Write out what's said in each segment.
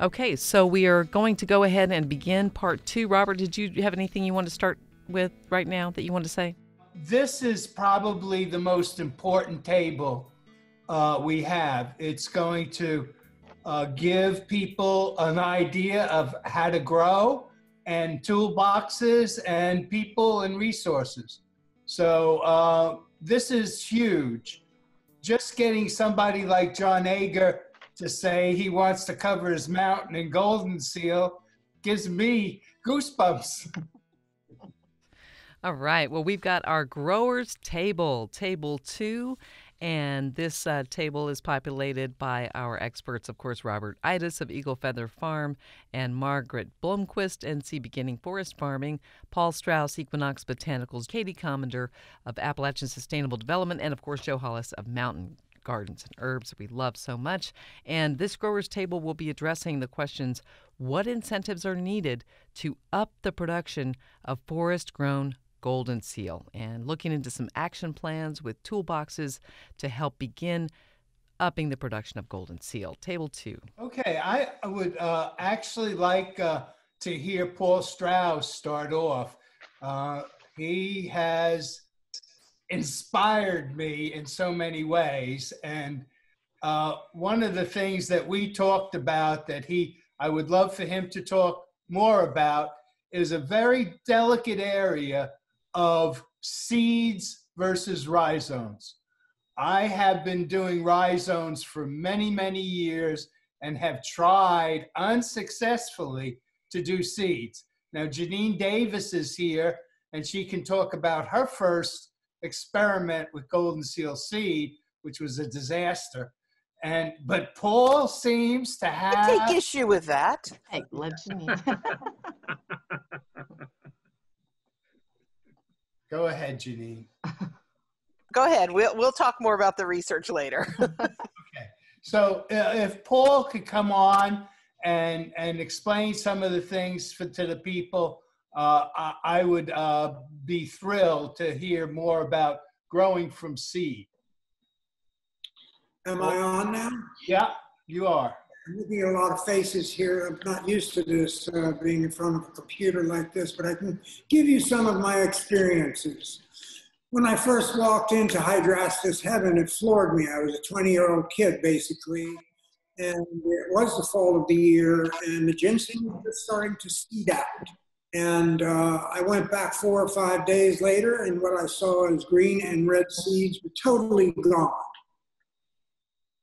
Okay, so we are going to go ahead and begin part two. Robert, did you have anything you want to start with right now that you want to say? This is probably the most important table uh, we have. It's going to uh, give people an idea of how to grow and toolboxes and people and resources. So uh, this is huge. Just getting somebody like John Ager to say he wants to cover his mountain in golden seal gives me goosebumps. All right. Well, we've got our growers table, table two. And this uh, table is populated by our experts, of course, Robert Eidus of Eagle Feather Farm and Margaret Bloomquist, NC Beginning Forest Farming, Paul Strauss, Equinox Botanicals, Katie Commender of Appalachian Sustainable Development, and of course, Joe Hollis of Mountain Gardens and Herbs that we love so much. And this growers table will be addressing the questions what incentives are needed to up the production of forest grown Golden Seal and looking into some action plans with toolboxes to help begin upping the production of Golden Seal. Table two. Okay, I would uh, actually like uh, to hear Paul Strauss start off. Uh, he has inspired me in so many ways. And uh, one of the things that we talked about that he, I would love for him to talk more about is a very delicate area of seeds versus rhizomes. I have been doing rhizomes for many, many years and have tried unsuccessfully to do seeds. Now, Jeanine Davis is here and she can talk about her first experiment with golden seal seed, which was a disaster. And but Paul seems to have I take issue with that. Hey, let Jeanine. Go ahead, Jeanine. Go ahead. We'll we'll talk more about the research later. okay. So uh, if Paul could come on and and explain some of the things for, to the people, uh, I, I, would uh, be thrilled to hear more about growing from seed. Am I on now? Yeah, you are. I'm looking at a lot of faces here. I'm not used to this, uh, being in front of a computer like this, but I can give you some of my experiences. When I first walked into Hydrastis Heaven, it floored me. I was a 20 year old kid, basically, and it was the fall of the year, and the ginseng was starting to seed out. And uh, I went back four or five days later, and what I saw is green and red seeds were totally gone.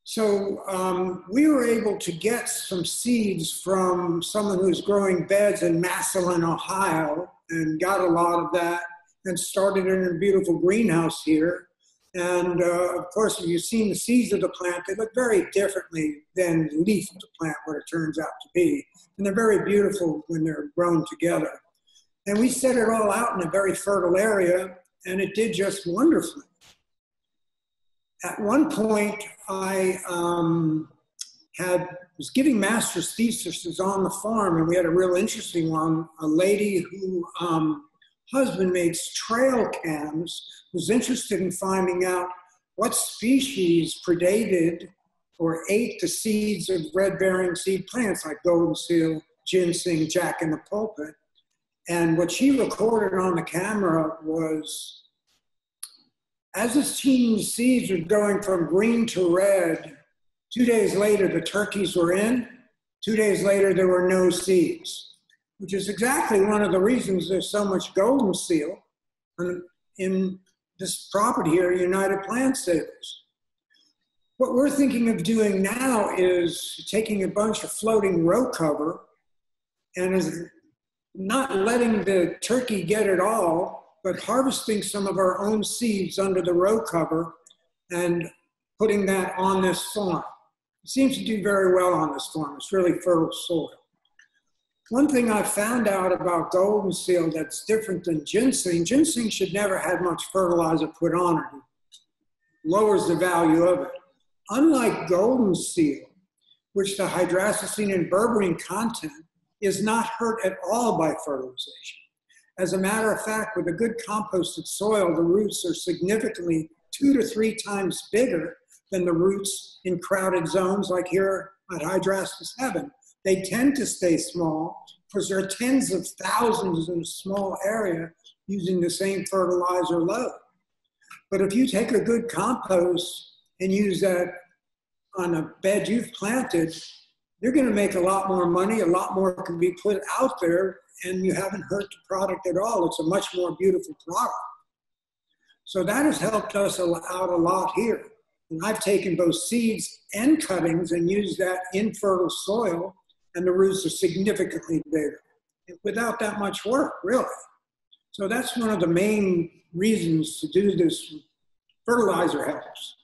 So um, we were able to get some seeds from someone who's growing beds in Massillon, Ohio, and got a lot of that and started in a beautiful greenhouse here. And uh, of course, if you've seen the seeds of the plant, they look very differently than the leaf of the plant, what it turns out to be. And they're very beautiful when they're grown together. And we set it all out in a very fertile area, and it did just wonderfully at one point, I um, had was giving master's theses on the farm, and we had a real interesting one. A lady who um, husband makes trail cams was interested in finding out what species predated or ate the seeds of red-bearing seed plants like golden seal, ginseng, jack in the pulpit. And what she recorded on the camera was as the seeds were going from green to red, two days later the turkeys were in. Two days later there were no seeds, which is exactly one of the reasons there's so much golden seal in this property here, United Plant Savers. What we're thinking of doing now is taking a bunch of floating row cover and is not letting the turkey get it all but harvesting some of our own seeds under the row cover and putting that on this farm. It seems to do very well on this farm. It's really fertile soil. One thing I found out about golden seal that's different than ginseng, ginseng should never have much fertilizer put on it. It lowers the value of it. Unlike golden seal, which the hydrastine and berberine content is not hurt at all by fertilization. As a matter of fact, with a good composted soil, the roots are significantly two to three times bigger than the roots in crowded zones like here at Hydrastis Heaven. They tend to stay small because there are tens of thousands in a small area using the same fertilizer load. But if you take a good compost and use that on a bed you've planted, you're going to make a lot more money. A lot more can be put out there, and you haven't hurt the product at all. It's a much more beautiful product. So that has helped us out a lot here. And I've taken both seeds and cuttings and used that in fertile soil, and the roots are significantly bigger without that much work, really. So that's one of the main reasons to do this. Fertilizer helps.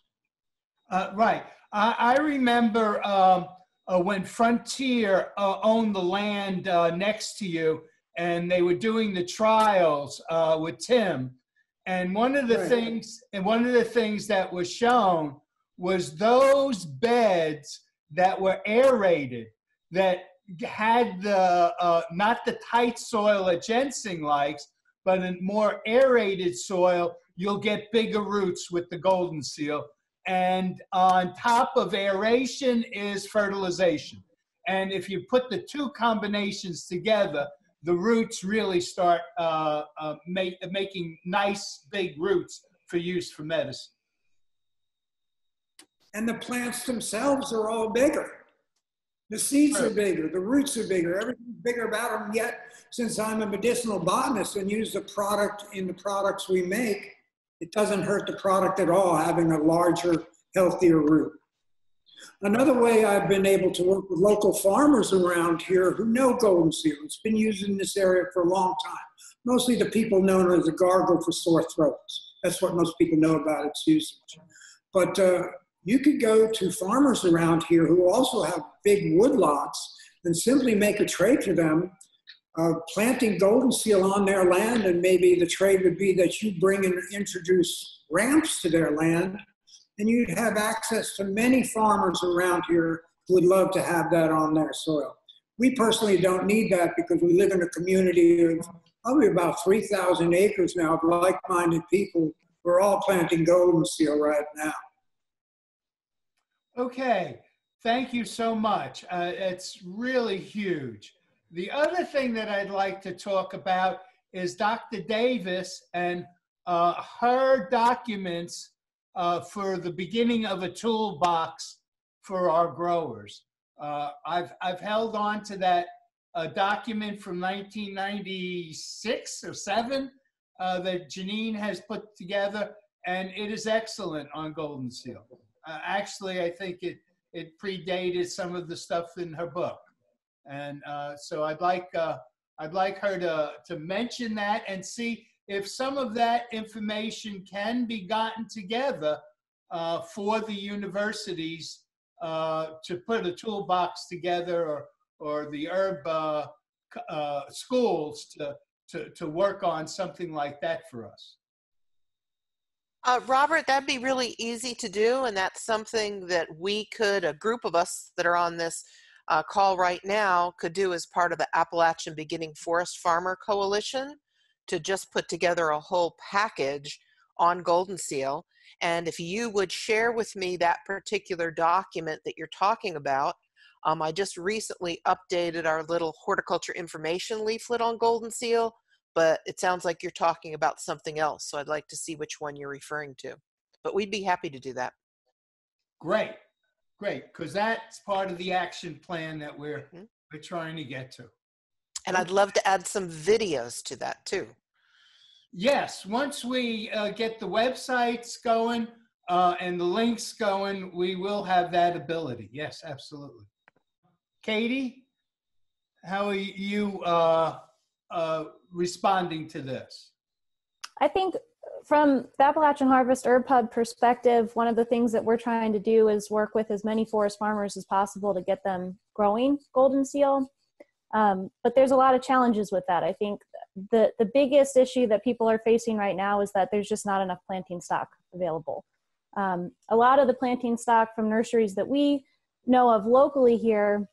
Uh, right. I, I remember um, uh, when Frontier uh, owned the land uh, next to you, and they were doing the trials uh, with Tim. And one of the right. things, and one of the things that was shown was those beds that were aerated, that had the uh, not the tight soil that ginseng likes, but a more aerated soil, you'll get bigger roots with the golden seal. And on top of aeration is fertilization. And if you put the two combinations together, the roots really start uh, uh, make, making nice big roots for use for medicine. And the plants themselves are all bigger. The seeds are bigger, the roots are bigger, everything's bigger about them. Yet, since I'm a medicinal botanist and use the product in the products we make, it doesn't hurt the product at all having a larger, healthier root. Another way I've been able to work with local farmers around here who know golden seal. It's been used in this area for a long time. Mostly the people known as a gargle for sore throats. That's what most people know about its usage. But uh, you could go to farmers around here who also have big woodlots and simply make a trade to them, uh, planting golden seal on their land, and maybe the trade would be that you bring and introduce ramps to their land, and you'd have access to many farmers around here who would love to have that on their soil. We personally don't need that because we live in a community of probably about 3,000 acres now of like-minded people. We're all planting golden seal right now. Okay, thank you so much. Uh, it's really huge. The other thing that I'd like to talk about is Dr. Davis and uh, her documents uh, for the beginning of a toolbox for our growers. Uh, I've, I've held on to that uh, document from 1996 or 7 uh, that Jeanine has put together, and it is excellent on Golden Seal. Uh, actually, I think it it predated some of the stuff in her book, and uh, so I'd like uh, I'd like her to to mention that and see if some of that information can be gotten together uh, for the universities uh, to put a toolbox together, or or the herb uh, schools to, to to work on something like that for us. Uh, Robert, that'd be really easy to do, and that's something that we could, a group of us that are on this uh, call right now, could do as part of the Appalachian Beginning Forest Farmer Coalition to just put together a whole package on Golden Seal. And if you would share with me that particular document that you're talking about, um, I just recently updated our little horticulture information leaflet on Golden Seal but it sounds like you're talking about something else. So I'd like to see which one you're referring to. But we'd be happy to do that. Great, great, because that's part of the action plan that we're mm-hmm. we're trying to get to. And I'd love to add some videos to that too. Yes, once we uh, get the websites going uh, and the links going, we will have that ability. Yes, absolutely. Katie, how are you? Uh, uh, responding to this? I think from the Appalachian Harvest Herb Hub perspective, one of the things that we're trying to do is work with as many forest farmers as possible to get them growing golden seal. Um, but there's a lot of challenges with that. I think the the biggest issue that people are facing right now is that there's just not enough planting stock available. Um, a lot of the planting stock from nurseries that we know of locally here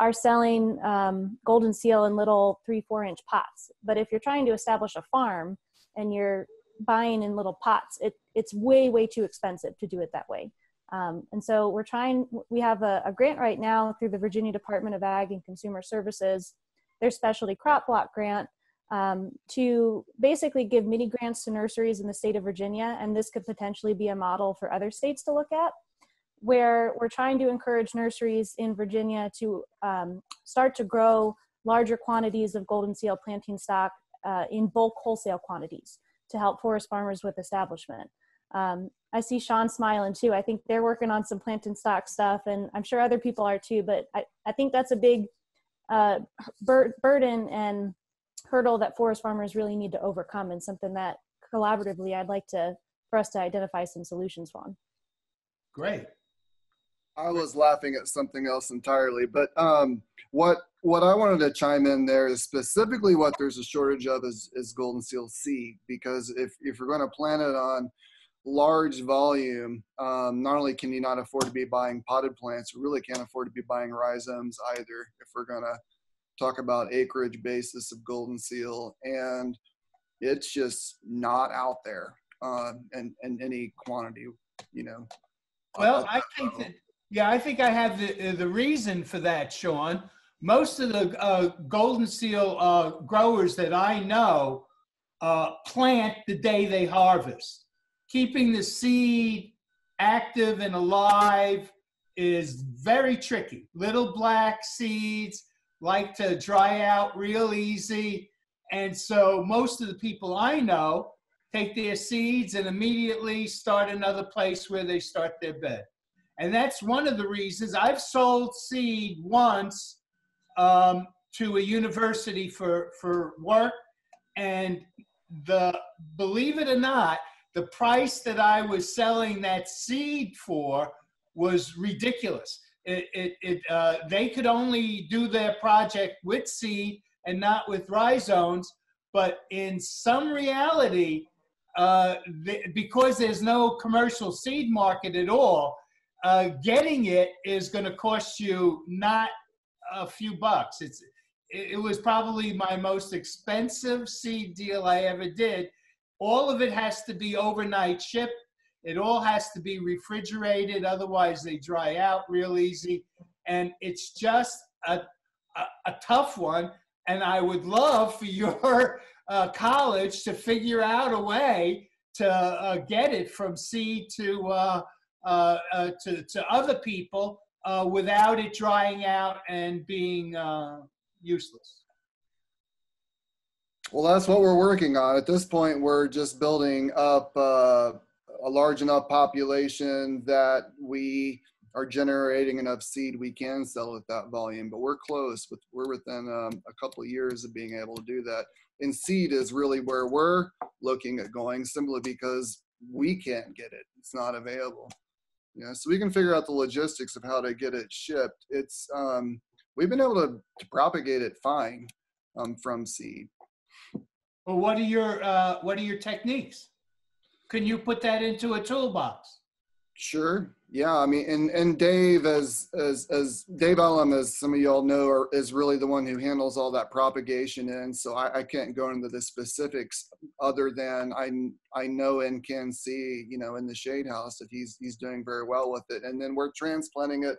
are selling um, golden seal in little three, four inch pots. But if you're trying to establish a farm and you're buying in little pots, it, it's way, way too expensive to do it that way. Um, and so we're trying, we have a, a, grant right now through the Virginia Department of Ag and Consumer Services, their specialty crop block grant, um, to basically give mini grants to nurseries in the state of Virginia. And this could potentially be a model for other states to look at, where we're trying to encourage nurseries in Virginia to um, start to grow larger quantities of golden seal planting stock uh, in bulk wholesale quantities to help forest farmers with establishment. Um, I see Sean smiling too. I think they're working on some planting stock stuff, and I'm sure other people are too. But I, I think that's a big uh, bur- burden and hurdle that forest farmers really need to overcome, and something that collaboratively I'd like to for us to identify some solutions on. Great. I was laughing at something else entirely, but um, what what I wanted to chime in there is specifically what there's a shortage of is, is golden seal seed because if if you're going to plant it on large volume, um, not only can you not afford to be buying potted plants, you really can't afford to be buying rhizomes either if we're going to talk about acreage basis of golden seal. And it's just not out there uh, in, in any quantity, you know. Well, I think that, yeah, I think I have the, the reason for that, Sean. Most of the uh, golden seal uh, growers that I know uh, plant the day they harvest keeping the seed active and alive is very tricky. Little black seeds like to dry out real easy. And so most of the people I know take their seeds and immediately start another place where they start their bed. And that's one of the reasons I've sold seed once um, to a university for, for work. And the believe it or not, the price that I was selling that seed for was ridiculous. It, it, it uh, they could only do their project with seed and not with rhizomes. But in some reality, uh, because there's no commercial seed market at all, uh, getting it is going to cost you not a few bucks. It's it, was probably my most expensive seed deal I ever did all of it has to be overnight shipped. It all has to be refrigerated, otherwise they dry out real easy. And it's just a, a, a tough one. And I would love for your uh, college to figure out a way to uh, get it from seed to, uh, uh, uh to, to other people uh, without it drying out and being useless. Well, that's what we're working on. At this point, we're just building up uh, a large enough population that we are generating enough seed we can sell at that volume. But we're close. With we're within um, a couple of years of being able to do that. And seed is really where we're looking at going, simply because we can't get it. It's not available. Yeah, so we can figure out the logistics of how to get it shipped. It's um, we've been able to, to propagate it fine um, from seed. Well, what are your uh, what are your techniques? Can you put that into a toolbox? Sure. Yeah. I mean, and and Dave, as as as Dave Elam, as some of y'all know, are, is really the one who handles all that propagation. And so I, I can't go into the specifics other than I I know and can see, you know, in the shade house that he's he's doing very well with it. And then we're transplanting it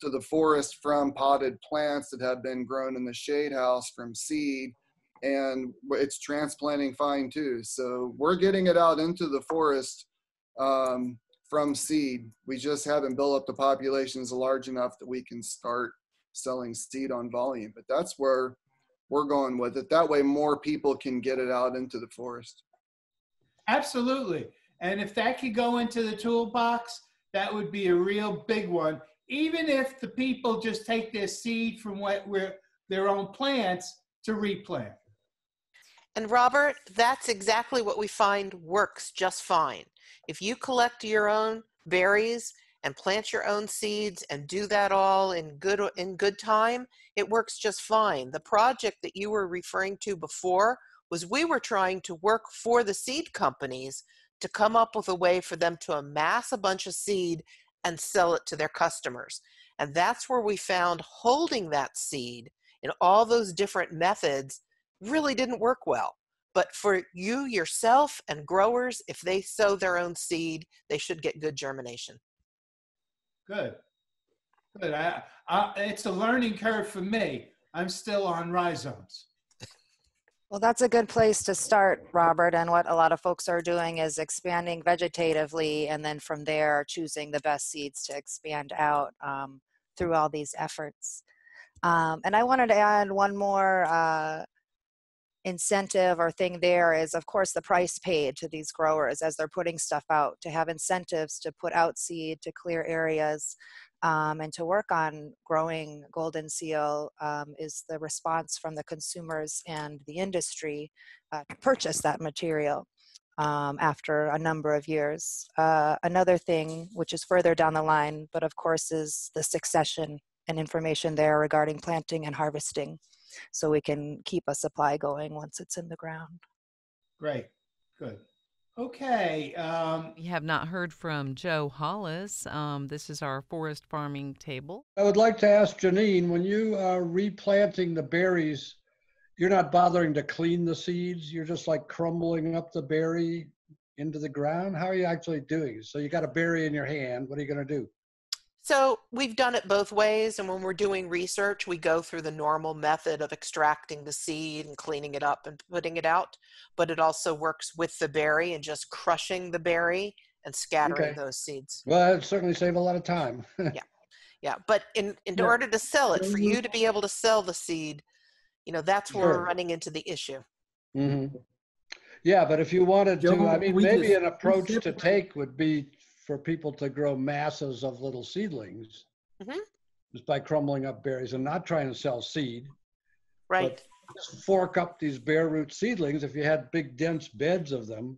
to the forest from potted plants that have been grown in the shade house from seed and it's transplanting fine too. So we're getting it out into the forest um, from seed. We just haven't built up the populations large enough that we can start selling seed on volume. But that's where we're going with it. That way, more people can get it out into the forest. Absolutely. And if that could go into the toolbox, that would be a real big one. Even if the people just take their seed from what we're, their own plants to replant. And Robert, that's exactly what we find works just fine. If you collect your own berries and plant your own seeds and do that all in good in good time, it works just fine. The project that you were referring to before was we were trying to work for the seed companies to come up with a way for them to amass a bunch of seed and sell it to their customers. And that's where we found holding that seed in all those different methods really didn't work well. But for you yourself and growers, if they sow their own seed, they should get good germination. Good. Good. I, I, it's a learning curve for me. I'm still on rhizomes. Well, that's a good place to start, Robert. And what a lot of folks are doing is expanding vegetatively, and then from there, choosing the best seeds to expand out um, through all these efforts. Um, and I wanted to add one more uh, incentive or thing there is, of course, the price paid to these growers as they're putting stuff out to have incentives to put out seed to clear areas um, and to work on growing golden seal um, is the response from the consumers and the industry uh, to purchase that material um, after a number of years. Uh, another thing, which is further down the line, but of course, is the succession and information there regarding planting and harvesting so we can keep a supply going once it's in the ground. Great. Good. Okay. Um, We have not heard from Joe Hollis. Um, this is our forest farming table. I would like to ask Jeanine, when you are replanting the berries, you're not bothering to clean the seeds. You're just like crumbling up the berry into the ground. How are you actually doing? So you got a berry in your hand. What are you going to do? So we've done it both ways, and when we're doing research, we go through the normal method of extracting the seed and cleaning it up and putting it out. But it also works with the berry and just crushing the berry and scattering Okay. those seeds. Well, it certainly save a lot of time. Yeah, Yeah. but in in Yeah. order to sell it, for Mhm. you to be able to sell the seed, you know that's where we're running into the issue. hmm Yeah, but if you wanted to, I mean, maybe just- an approach to take would be for people to grow masses of little seedlings. Mhm. Just by crumbling up berries and not trying to sell seed. Right. just fork up these bare root seedlings if you had big dense beds of them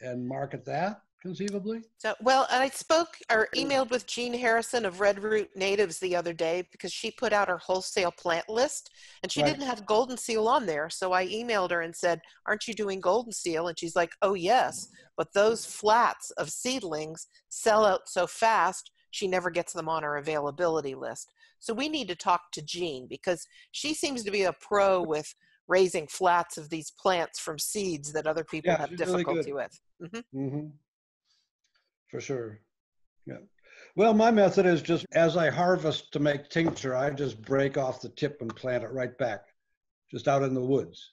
and market that conceivably So, well, I spoke or emailed with Jean Harrison of Red Root Natives the other day because she put out her wholesale plant list and she Right. didn't have golden seal on there. So I emailed her and said, Aren't you doing golden seal? And she's like, Oh, yes. But those flats of seedlings sell out so fast, she never gets them on her availability list. So we need to talk to Jean because she seems to be a pro with raising flats of these plants from seeds that other people Yeah, have she's really difficulty good. with. hmm for sure yeah well my method is just as i harvest to make tincture i just break off the tip and plant it right back just out in the woods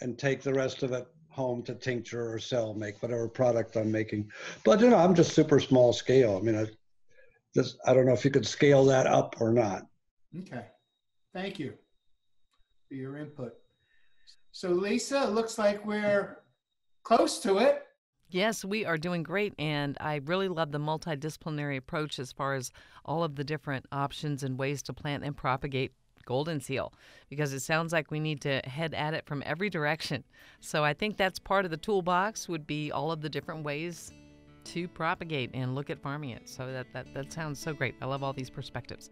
and take the rest of it home to tincture or sell make whatever product i'm making but you know i'm just super small scale i mean i just i don't know if you could scale that up or not okay. Thank you for your input. So, Lisa, it looks like we're close to it. Yes, we are doing great, and I really love the multidisciplinary approach as far as all of the different options and ways to plant and propagate golden seal because it sounds like we need to head at it from every direction. So I think that's part of the toolbox would be all of the different ways to propagate and look at farming it. So that that, that sounds so great. I love all these perspectives.